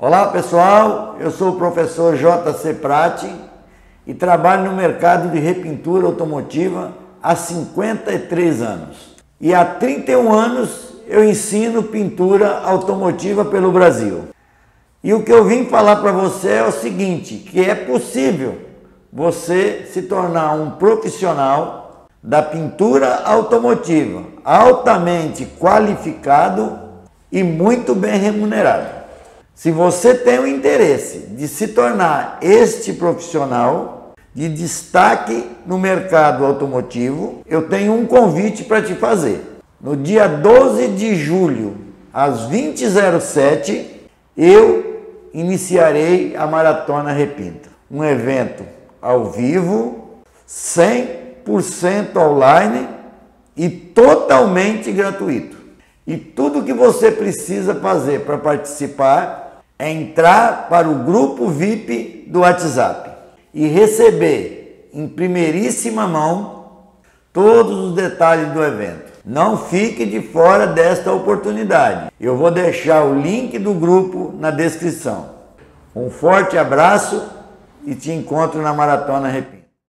Olá pessoal, eu sou o professor JC Prati e trabalho no mercado de repintura automotiva há 53 anos. E há 31 anos eu ensino pintura automotiva pelo Brasil. E o que eu vim falar para você é o seguinte, que é possível você se tornar um profissional da pintura automotiva, altamente qualificado e muito bem remunerado. Se você tem o interesse de se tornar este profissional de destaque no mercado automotivo, eu tenho um convite para te fazer. No dia 12 de julho, às 20h07, eu iniciarei a Maratona Repinta. Um evento ao vivo, 100% online e totalmente gratuito. E tudo que você precisa fazer para participar é entrar para o grupo VIP do WhatsApp e receber em primeiríssima mão todos os detalhes do evento. Não fique de fora desta oportunidade. Eu vou deixar o link do grupo na descrição. Um forte abraço e te encontro na Maratona Repito.